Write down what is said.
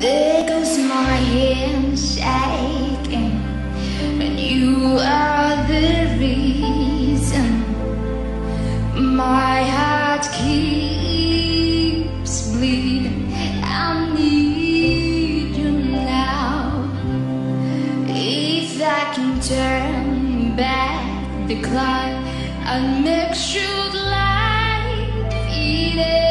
There goes my hands shaking And you are the reason My heart keeps bleeding. I need you now. If I can turn back the clock and make sure life it is